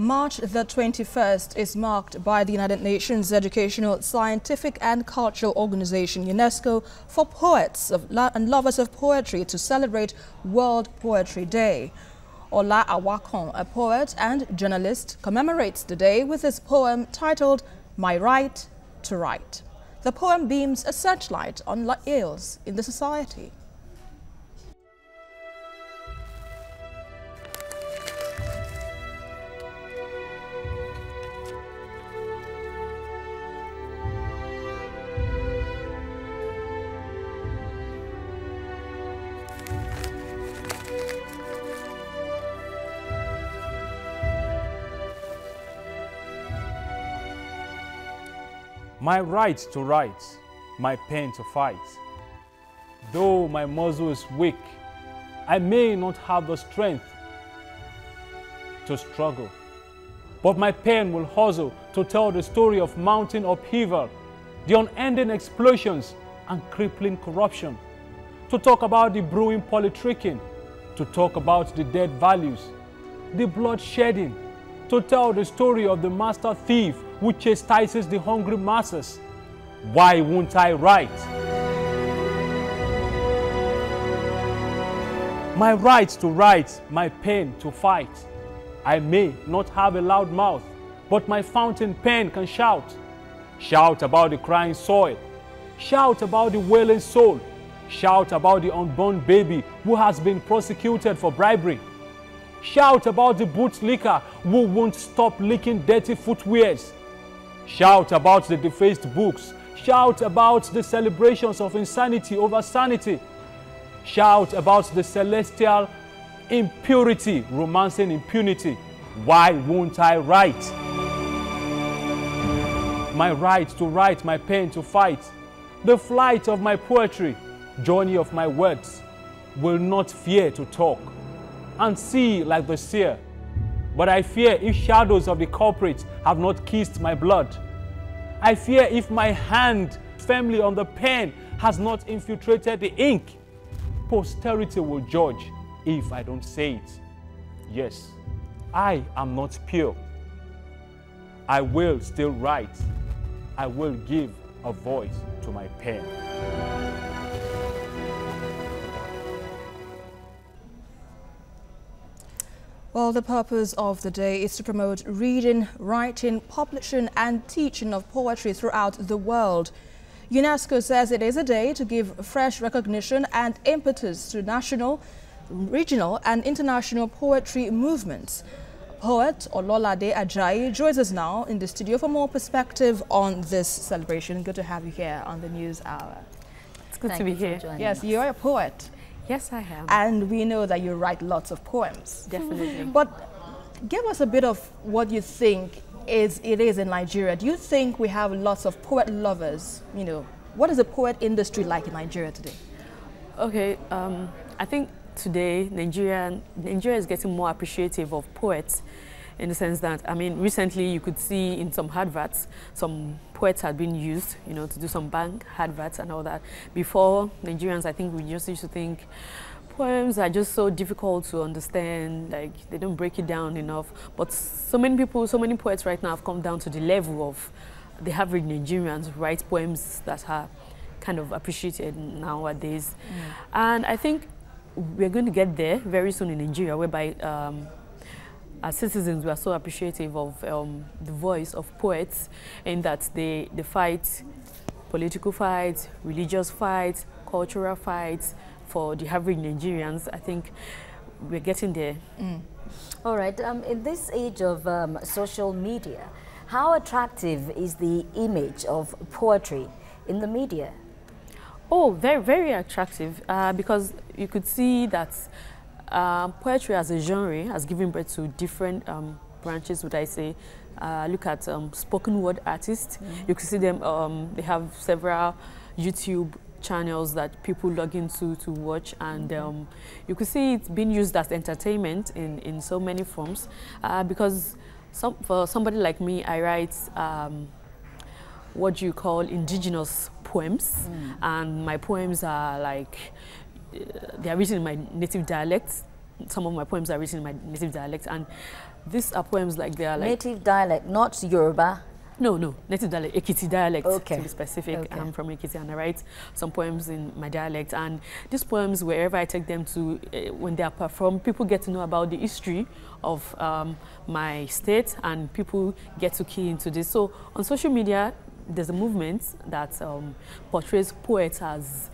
March the 21st is marked by the United Nations Educational, Scientific and Cultural Organization, UNESCO, for poets and lovers of poetry to celebrate World Poetry Day. Ola Awakon, a poet and journalist, commemorates the day with his poem titled My Right to Write. The poem beams a searchlight on ills in the society. My right to write, my pen to fight. Though my muscle is weak, I may not have the strength to struggle. But my pen will hustle to tell the story of mountain upheaval, the unending explosions and crippling corruption, to talk about the brewing politicking, to talk about the dead values, the blood shedding, to tell the story of the master thief who chastises the hungry masses. Why won't I write? My right to write, my pen to fight. I may not have a loud mouth, but my fountain pen can shout. Shout about the crying soil. Shout about the wailing soul. Shout about the unborn baby who has been prosecuted for bribery. Shout about the bootlicker who won't stop licking dirty footwears. Shout about the defaced books. Shout about the celebrations of insanity over sanity. Shout about the celestial impurity romancing impunity. Why won't I write? My right to write, my pen to fight. The flight of my poetry, journey of my words, will not fear to talk and see like the seer. But I fear if shadows of the culprit have not kissed my blood. I fear if my hand firmly on the pen has not infiltrated the ink. Posterity will judge if I don't say it. Yes, I am not pure. I will still write. I will give a voice to my pen. Well, the purpose of the day is to promote reading, writing, publishing and teaching of poetry throughout the world. UNESCO says it is a day to give fresh recognition and impetus to national, regional and international poetry movements. Poet Ololade Ajayi joins us now in the studio for more perspective on this celebration. Good to have you here on the News Hour. It's good Thank to be here. Yes, us. you're a poet. Yes, I am. And we know that you write lots of poems. Definitely. But give us a bit of what you think is it is in Nigeria. Do you think we have lots of poet lovers? You know, what is the poet industry like in Nigeria today? Okay, um, I think today Nigeria Nigeria is getting more appreciative of poets in the sense that, I mean, recently you could see in some adverts, some poets had been used, you know, to do some bank adverts and all that. Before, Nigerians, I think we just used to think poems are just so difficult to understand, like they don't break it down enough. But so many people, so many poets right now have come down to the level of the average Nigerians write poems that are kind of appreciated nowadays. Mm. And I think we're going to get there very soon in Nigeria, whereby um, as citizens, we are so appreciative of um, the voice of poets in that they, they fight political fights, religious fights, cultural fights for the average Nigerians. I think we're getting there. Mm. All right. Um, in this age of um, social media, how attractive is the image of poetry in the media? Oh, very, very attractive uh, because you could see that um, poetry as a genre has given birth to different um, branches, would I say. Uh, look at um, spoken word artists. Mm -hmm. You can see them, um, they have several YouTube channels that people log into to watch and mm -hmm. you can see it's being used as entertainment in, in so many forms uh, because some, for somebody like me, I write um, what you call indigenous poems mm. and my poems are like they are written in my native dialect. Some of my poems are written in my native dialect, and these are poems like they are like native dialect, not Yoruba. No, no, native dialect, Ekiti dialect okay. to be specific. Okay. I'm from Ekiti and I write some poems in my dialect. And these poems, wherever I take them to, uh, when they are performed, people get to know about the history of um, my state and people get to key into this. So on social media, there's a movement that um, portrays poets as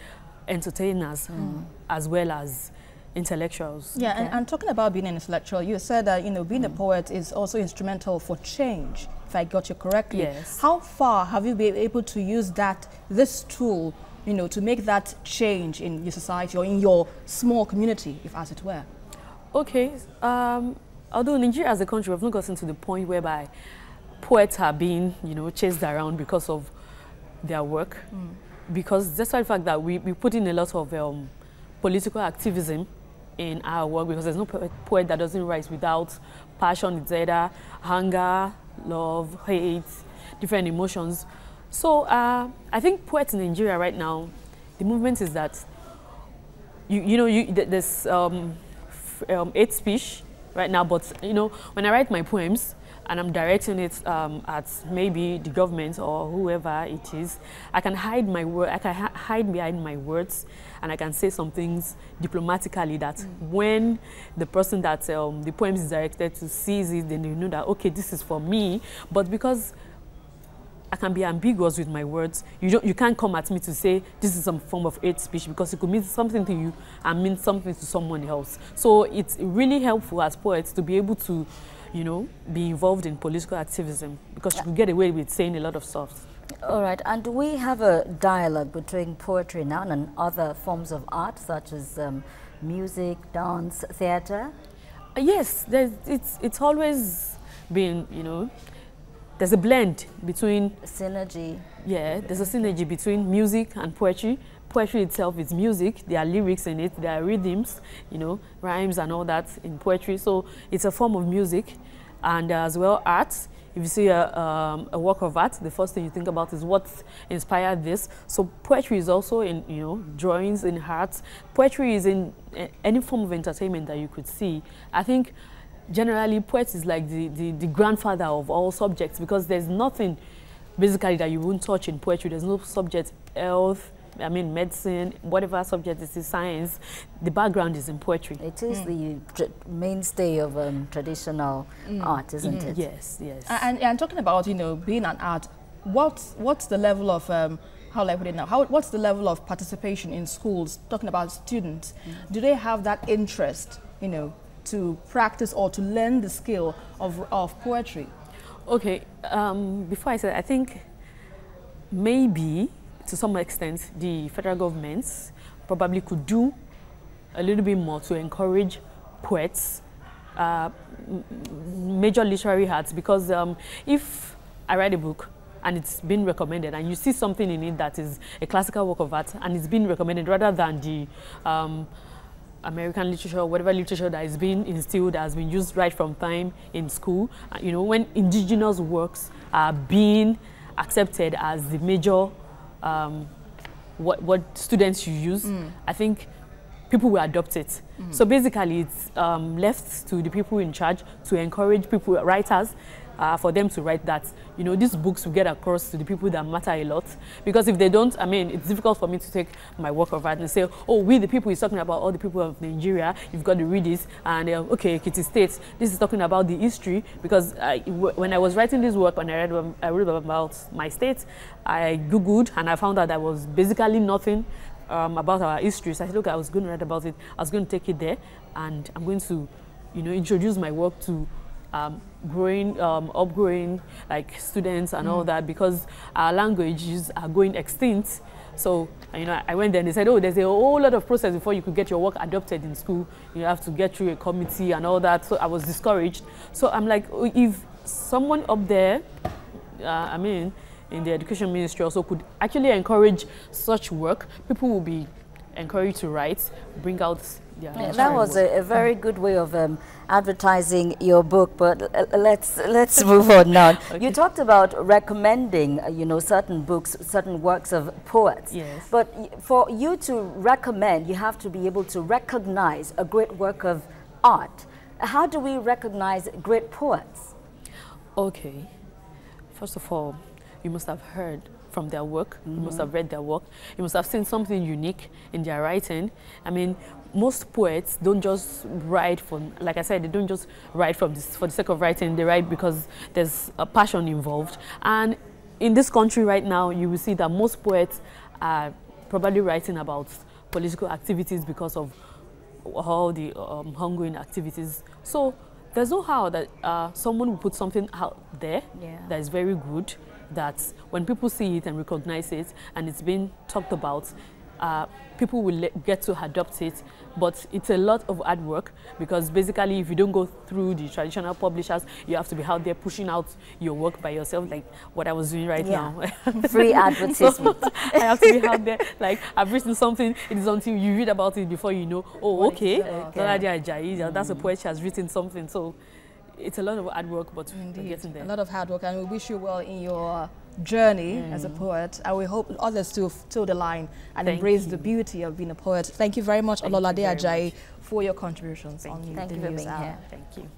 entertainers mm. as well as intellectuals. Yeah, okay. and, and, talking about being an intellectual, you said that you know being mm. a poet is also instrumental for change. If I got you correctly, yes. How far have you been able to use that this tool, you know, to make that change in your society or in your small community, if as it were? Okay. Um, although Nigeria as a country, we've not gotten to the point whereby poets are being, you know, chased around because of their work. Mm. Because despite the fact that we, we put in a lot of um, political activism in our work because there's no poet that doesn't write without passion. It's either anger, love, hate, different emotions. So uh, I think poets in Nigeria right now, the movement is that you, you know you, there's um, um, hate speech right now, but you know when I write my poems, and I'm directing it um, at maybe the government or whoever it is, I can hide my word. I can hide behind my words, and I can say some things diplomatically that mm. when the person that um, the poem is directed to sees it, then they know that okay, this is for me. But because I can be ambiguous with my words. You don't, you can't come at me to say this is some form of hate speech because it could mean something to you and mean something to someone else. So it's really helpful as poets to be able to you know, be involved in political activism because you could get away with saying a lot of stuff. All right, and we have a dialogue between poetry now and other forms of art such as um, music, dance, theatre? Uh, yes, it's, it's always been, you know, there's a blend between... Synergy. Yeah, there's a synergy between music and poetry. Poetry itself is music. There are lyrics in it. There are rhythms, you know, rhymes and all that in poetry. So it's a form of music and as well art. If you see a, um, a, work of art, the first thing you think about is what inspired this. So poetry is also in, you know, drawings in art. Poetry is in any form of entertainment that you could see. I think generally poet is like the, the, the grandfather of all subjects because there's nothing basically that you won't touch in poetry. There's no subject, health, I mean, medicine, whatever subject is science, the background is in poetry. It is mm. the mainstay of um, traditional mm. art, isn't mm. it? Yes, yes. And, and talking about, you know, being an art, what's, what's the level of, um, how will I put it now, how, what's the level of participation in schools, talking about students? Mm. Do they have that interest, you know, to practice or to learn the skill of, of poetry? Okay, um, before I say, I think maybe to some extent, the federal governments probably could do a little bit more to encourage poets, uh, major literary arts, because um, if I write a book and it's been recommended and you see something in it that is a classical work of art and it's been recommended rather than the um, American literature, whatever literature that is being instilled, that has been used right from time in school, uh, you know, when indigenous works are being accepted as the major um, what, what students use, mm. I think people will adopt it. Mm. So basically, it's um, left to the people in charge to encourage people, writers, uh, for them to write that, you know, these books will get across to the people that matter a lot. Because if they don't, I mean, it's difficult for me to take my work of art and say, oh, we the people he's talking about, all the people of Nigeria, you've got to read this. And, uh, okay, Ekiti States, this is talking about the history. Because when I was writing this work, when I read, I read about my state, I Googled and I found out there was basically nothing um, about our history. So I said, look, I was going to write about it. I was going to take it there and I'm going to, you know, introduce my work to um, growing, um, upgrowing like students and mm. all that because our languages are going extinct. So, you know, I went there and they said, oh, there's a whole lot of process before you could get your work adopted in school. You have to get through a committee and all that. So I was discouraged. So I'm like, oh, if someone up there, uh, I mean, in the education ministry also could actually encourage such work, people will be encouraged to write, bring out yeah, that was a, a, very good way of um, advertising your book. But uh, let's let's move on now. okay. You talked about recommending, uh, you know, certain books, certain works of poets. Yes. But for you to recommend, you have to be able to recognize a great work of art. how do we recognize great poets? Okay. First of all, you must have heard from their work. Mm -hmm. You must have read their work. You must have seen something unique in their writing. I mean, most poets don't just write for, like I said, they don't just write from this, for the sake of writing. They write because there's a passion involved. And in this country right now, you will see that most poets are probably writing about political activities because of all the um, ongoing activities. So there's no how that uh, someone will put something out there yeah. that is very good that when people see it and recognize it and it's being talked about, uh, people will get to adopt it. But it's a lot of hard work because basically if you don't go through the traditional publishers, you have to be out there pushing out your work by yourself, like what I was doing right yeah. now. Free advertisement. so I have to be out there, like I've written something, it is until you read about it before you know, oh, what okay, okay. Mm. that's a poet, she has written something. So it's a lot of hard work, but Indeed. we're getting there. A lot of hard work, and we wish you well in your journey mm. as a poet. And we hope others to toe the line and Thank embrace you. the beauty of being a poet. Thank you very much, Ololade Ajayi, for your contributions Thank on you. Thank the you news Thank you.